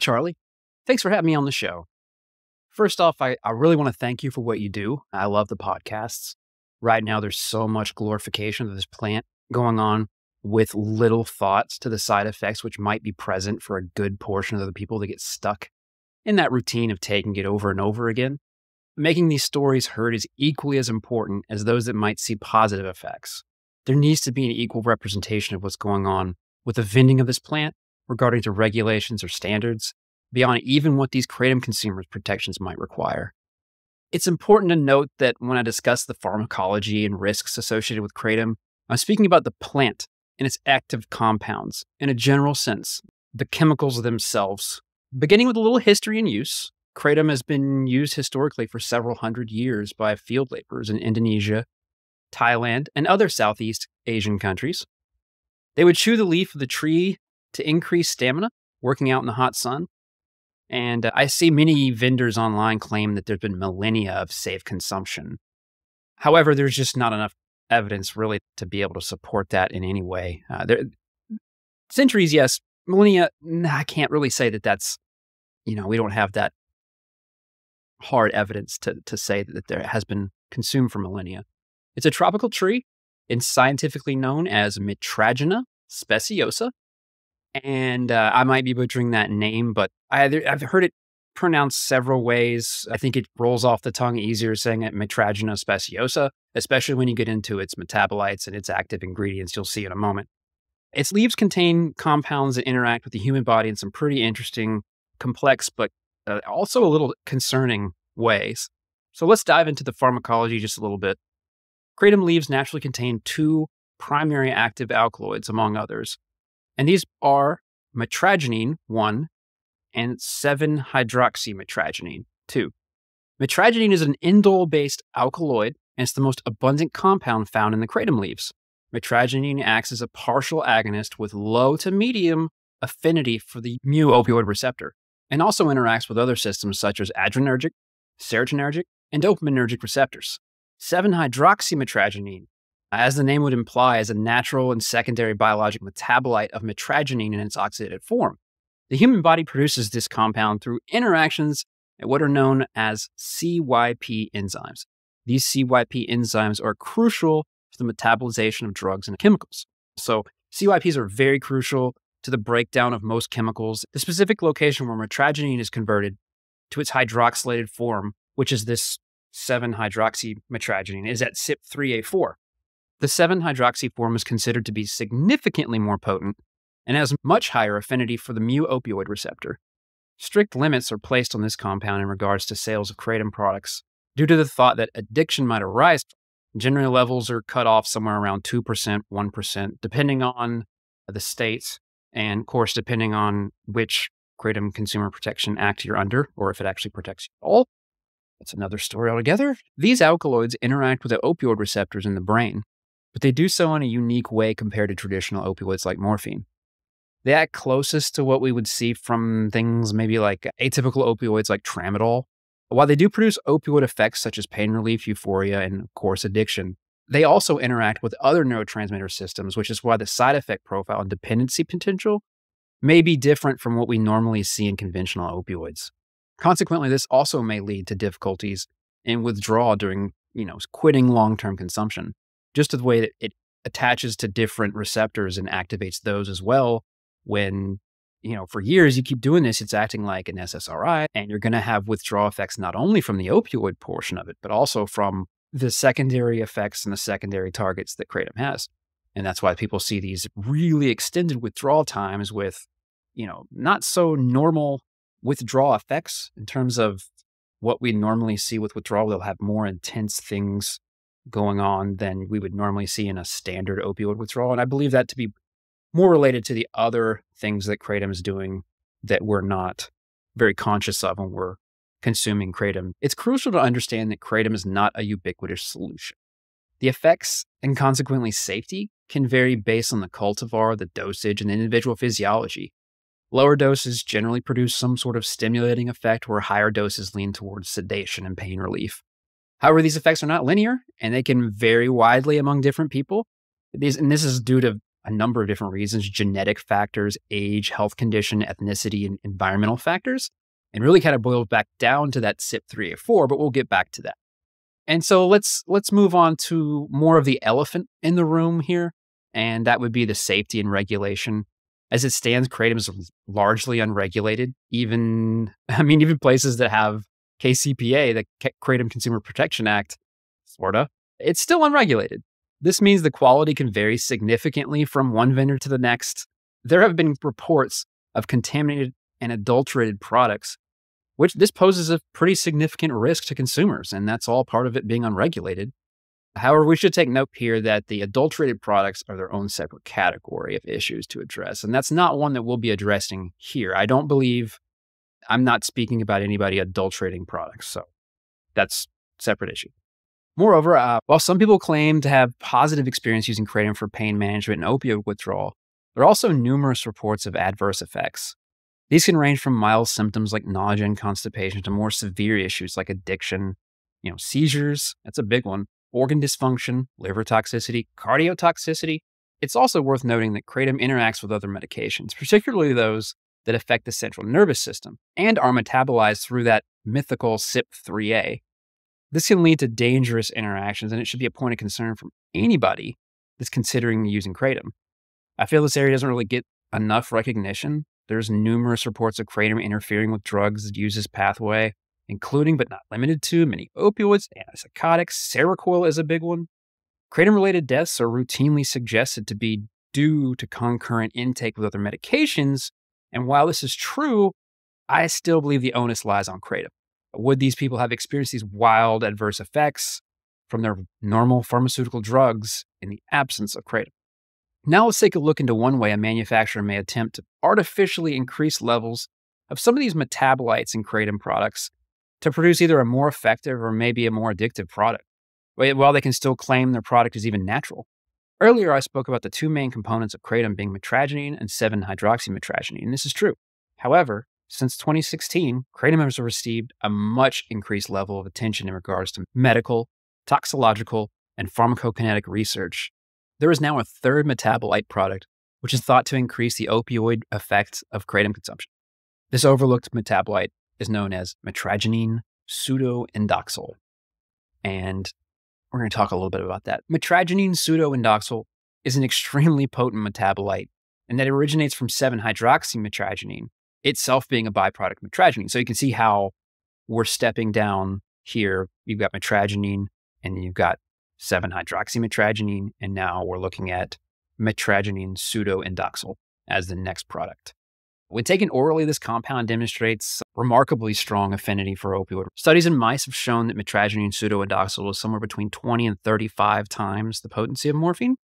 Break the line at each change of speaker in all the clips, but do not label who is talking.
Charlie. Thanks for having me on the show. First off, I, I really want to thank you for what you do. I love the podcasts. Right now, there's so much glorification of this plant going on with little thoughts to the side effects, which might be present for a good portion of the people that get stuck in that routine of taking it over and over again. Making these stories heard is equally as important as those that might see positive effects. There needs to be an equal representation of what's going on with the vending of this plant regarding to regulations or standards beyond even what these kratom consumers protections might require. It's important to note that when I discuss the pharmacology and risks associated with kratom, I'm speaking about the plant and its active compounds in a general sense, the chemicals themselves. Beginning with a little history and use, kratom has been used historically for several hundred years by field laborers in Indonesia, Thailand, and other Southeast Asian countries. They would chew the leaf of the tree to increase stamina, working out in the hot sun. And uh, I see many vendors online claim that there's been millennia of safe consumption. However, there's just not enough evidence really to be able to support that in any way. Uh, there, centuries, yes. Millennia, nah, I can't really say that that's, you know, we don't have that hard evidence to, to say that there has been consumed for millennia. It's a tropical tree. It's scientifically known as Mitragina speciosa. And uh, I might be butchering that name, but I, I've heard it pronounced several ways. I think it rolls off the tongue easier saying it Mitragina speciosa, especially when you get into its metabolites and its active ingredients. You'll see in a moment. Its leaves contain compounds that interact with the human body in some pretty interesting, complex, but uh, also a little concerning ways. So let's dive into the pharmacology just a little bit. Kratom leaves naturally contain two primary active alkaloids, among others, and these are mitragynine 1 and 7 hydroxymitragynine 2. Mitragynine is an indole based alkaloid and it's the most abundant compound found in the kratom leaves. Mitragynine acts as a partial agonist with low to medium affinity for the mu opioid receptor and also interacts with other systems such as adrenergic, serotonergic, and dopaminergic receptors. 7 hydroxymitragynine as the name would imply, is a natural and secondary biologic metabolite of mitragynine in its oxidative form. The human body produces this compound through interactions at what are known as CYP enzymes. These CYP enzymes are crucial for the metabolization of drugs and chemicals. So, CYPs are very crucial to the breakdown of most chemicals. The specific location where mitragynine is converted to its hydroxylated form, which is this 7 hydroxymitragynine, is at CYP3A4. The 7 hydroxy form is considered to be significantly more potent and has much higher affinity for the mu opioid receptor. Strict limits are placed on this compound in regards to sales of kratom products due to the thought that addiction might arise. Generally, levels are cut off somewhere around 2%, 1%, depending on the states, and of course, depending on which Kratom Consumer Protection Act you're under, or if it actually protects you at all. That's another story altogether. These alkaloids interact with the opioid receptors in the brain, but they do so in a unique way compared to traditional opioids like morphine. They act closest to what we would see from things maybe like atypical opioids like tramadol. While they do produce opioid effects such as pain relief, euphoria, and of course addiction, they also interact with other neurotransmitter systems, which is why the side effect profile and dependency potential may be different from what we normally see in conventional opioids. Consequently, this also may lead to difficulties in withdrawal during, you know, quitting long-term consumption just the way that it attaches to different receptors and activates those as well. When, you know, for years you keep doing this, it's acting like an SSRI, and you're going to have withdrawal effects not only from the opioid portion of it, but also from the secondary effects and the secondary targets that Kratom has. And that's why people see these really extended withdrawal times with, you know, not so normal withdrawal effects in terms of what we normally see with withdrawal. They'll have more intense things going on than we would normally see in a standard opioid withdrawal. And I believe that to be more related to the other things that Kratom is doing that we're not very conscious of when we're consuming Kratom. It's crucial to understand that Kratom is not a ubiquitous solution. The effects and consequently safety can vary based on the cultivar, the dosage, and the individual physiology. Lower doses generally produce some sort of stimulating effect, where higher doses lean towards sedation and pain relief. However, these effects are not linear and they can vary widely among different people. These, and this is due to a number of different reasons genetic factors, age, health condition, ethnicity, and environmental factors. And really kind of boils back down to that CYP3A4, but we'll get back to that. And so let's let's move on to more of the elephant in the room here, and that would be the safety and regulation. As it stands, kratom is largely unregulated. Even I mean, even places that have KCPA, the Kratom Consumer Protection Act, Florida, it's still unregulated. This means the quality can vary significantly from one vendor to the next. There have been reports of contaminated and adulterated products, which this poses a pretty significant risk to consumers, and that's all part of it being unregulated. However, we should take note here that the adulterated products are their own separate category of issues to address, and that's not one that we'll be addressing here. I don't believe I'm not speaking about anybody adulterating products, so that's separate issue. Moreover, uh, while some people claim to have positive experience using kratom for pain management and opioid withdrawal, there are also numerous reports of adverse effects. These can range from mild symptoms like nausea and constipation to more severe issues like addiction, you know, seizures, that's a big one, organ dysfunction, liver toxicity, cardiotoxicity. It's also worth noting that kratom interacts with other medications, particularly those that affect the central nervous system and are metabolized through that mythical CYP3A, this can lead to dangerous interactions, and it should be a point of concern from anybody that's considering using kratom. I feel this area doesn't really get enough recognition. There's numerous reports of kratom interfering with drugs that use this pathway, including but not limited to many opioids, antipsychotics, Seroquel is a big one. Kratom related deaths are routinely suggested to be due to concurrent intake with other medications. And while this is true, I still believe the onus lies on kratom. Would these people have experienced these wild adverse effects from their normal pharmaceutical drugs in the absence of kratom? Now let's take a look into one way a manufacturer may attempt to artificially increase levels of some of these metabolites in kratom products to produce either a more effective or maybe a more addictive product, while they can still claim their product is even natural. Earlier, I spoke about the two main components of kratom being mitragynine and 7-hydroxymitragynine, and this is true. However, since 2016, kratom has received a much increased level of attention in regards to medical, toxicological, and pharmacokinetic research. There is now a third metabolite product which is thought to increase the opioid effect of kratom consumption. This overlooked metabolite is known as mitragynine pseudoindoxil. And we're going to talk a little bit about that. Mitragynine pseudoindoxil is an extremely potent metabolite, and that originates from 7 hydroxymitragynine, itself being a byproduct of mitragynine. So you can see how we're stepping down here. You've got mitragynine and you've got 7 hydroxymitragynine. And now we're looking at mitragynine pseudoindoxil as the next product. When taken orally, this compound demonstrates remarkably strong affinity for opioid. Studies in mice have shown that mitragynine pseudoindoxil is somewhere between 20 and 35 times the potency of morphine.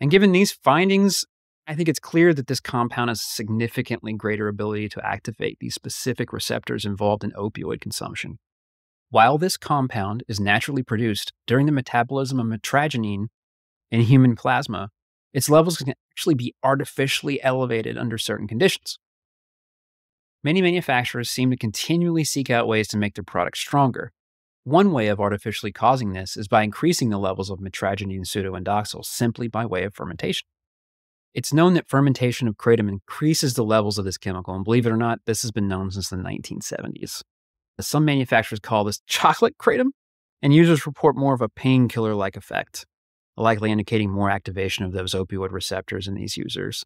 And given these findings, I think it's clear that this compound has significantly greater ability to activate these specific receptors involved in opioid consumption. While this compound is naturally produced during the metabolism of mitragynine in human plasma, its levels can actually be artificially elevated under certain conditions. Many manufacturers seem to continually seek out ways to make their products stronger. One way of artificially causing this is by increasing the levels of mitragynine pseudoindoxil simply by way of fermentation. It's known that fermentation of kratom increases the levels of this chemical, and believe it or not, this has been known since the 1970s. Some manufacturers call this chocolate kratom, and users report more of a painkiller like effect, likely indicating more activation of those opioid receptors in these users.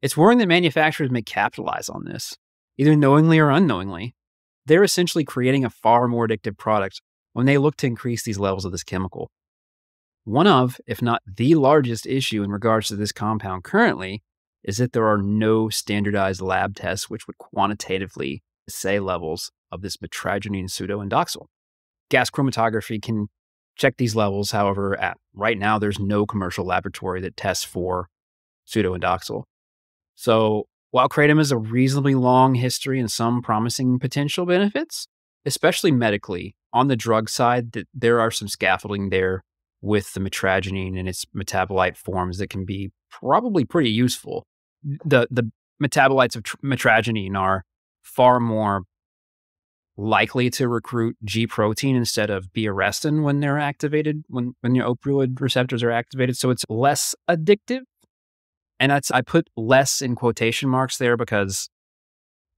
It's worrying that manufacturers may capitalize on this, either knowingly or unknowingly. They're essentially creating a far more addictive product when they look to increase these levels of this chemical. One of, if not the largest issue in regards to this compound currently, is that there are no standardized lab tests which would quantitatively say levels of this mitragynine pseudoindoxil. Gas chromatography can check these levels. However, at right now, there's no commercial laboratory that tests for pseudoindoxil. So while kratom has a reasonably long history and some promising potential benefits, especially medically, on the drug side, that there are some scaffolding there with the mitragynine and its metabolite forms that can be probably pretty useful. The the metabolites of tr- mitragynine are far more likely to recruit G protein instead of B arrestin when they're activated, when, when your opioid receptors are activated. So it's less addictive. And that's, I put less in quotation marks there because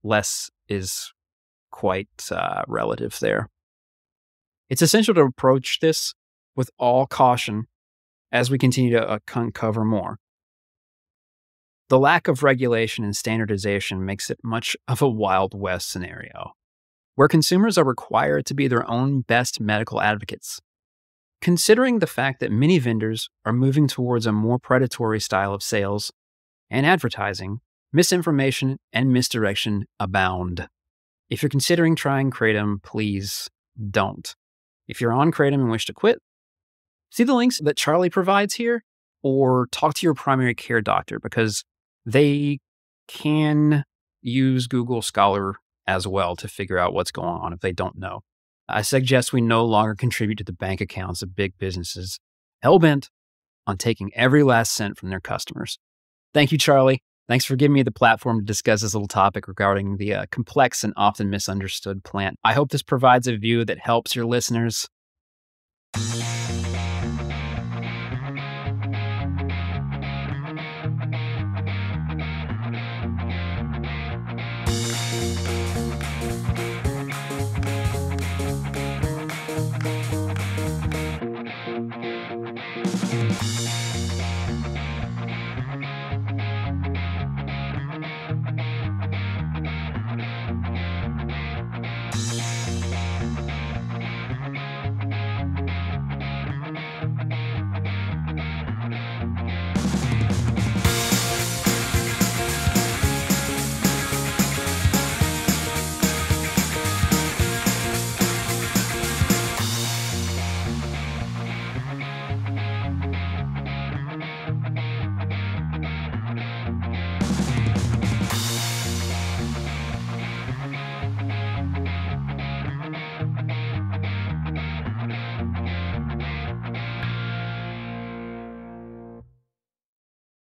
less is quite uh, relative there. It's essential to approach this with all caution as we continue to uh, uncover more. The lack of regulation and standardization makes it much of a Wild West scenario, where consumers are required to be their own best medical advocates. Considering the fact that many vendors are moving towards a more predatory style of sales and advertising, misinformation and misdirection abound. If you're considering trying Kratom, please don't. If you're on Kratom and wish to quit, see the links that Charlie provides here or talk to your primary care doctor because they can use Google Scholar as well to figure out what's going on if they don't know. I suggest we no longer contribute to the bank accounts of big businesses hell bent on taking every last cent from their customers. Thank you, Charlie. Thanks for giving me the platform to discuss this little topic regarding the uh, complex and often misunderstood plant. I hope this provides a view that helps your listeners.